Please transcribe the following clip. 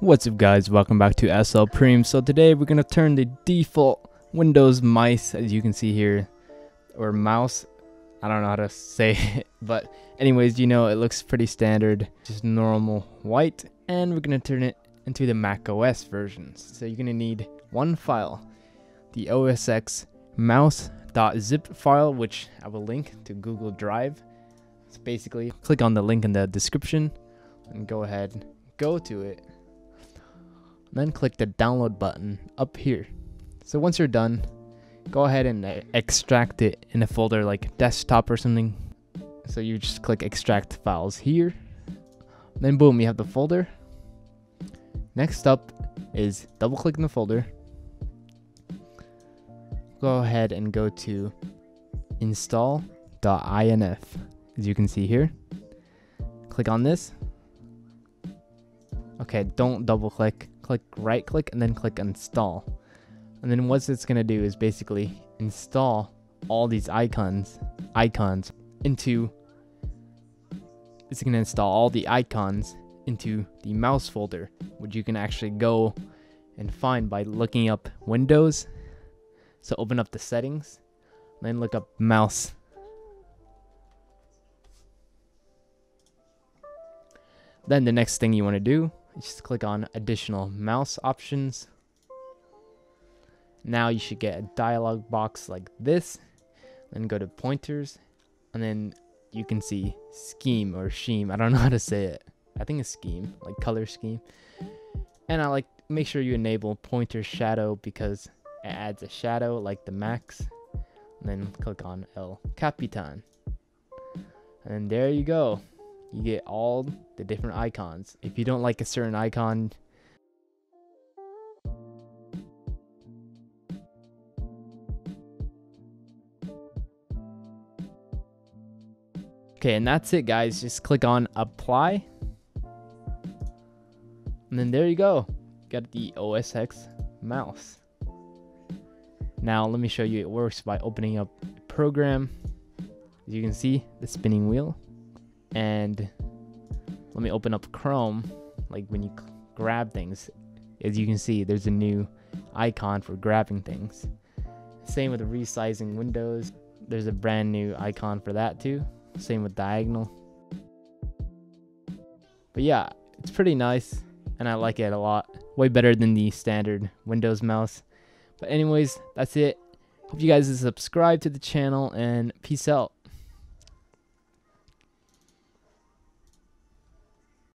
What's up guys, welcome back to SL Prime. So today we're going to turn the default Windows mice, as you can see here, or mouse, I don't know how to say it, but anyways, you know, it looks pretty standard, just normal white, and we're going to turn it into the Mac OS versions. So you're going to need one file, the OSX mouse.zip file, which I will link to Google Drive. So basically, click on the link in the description and go ahead, go to it then click the download button up here. So once you're done, go ahead and uh, extract it in a folder like desktop or something. So you just click extract files here. Then boom, you have the folder. Next up is double click in the folder. Go ahead and go to install.inf as you can see here. Click on this. Okay, don't double click click right click and then click install. And then what it's going to do is basically install all these icons icons into it's going to install all the icons into the mouse folder, which you can actually go and find by looking up Windows. So open up the settings, then look up mouse. Then the next thing you want to do just click on additional mouse options. Now you should get a dialog box like this. Then go to pointers and then you can see scheme or scheme. I don't know how to say it. I think it's scheme, like color scheme. And I like make sure you enable pointer shadow because it adds a shadow like the Macs. And then click on El Capitan. And there you go you get all the different icons. If you don't like a certain icon, Okay, and that's it guys. Just click on apply. And then there you go. got the OS X mouse. Now let me show you it works by opening up program. As you can see, the spinning wheel and let me open up Chrome like when you grab things. As you can see there's a new icon for grabbing things. Same with resizing windows. There's a brand new icon for that too. Same with diagonal. But yeah it's pretty nice and I like it a lot. Way better than the standard Windows mouse. But anyways that's it. Hope you guys subscribe to the channel and peace out